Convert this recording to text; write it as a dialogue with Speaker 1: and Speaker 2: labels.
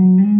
Speaker 1: Mm-hmm.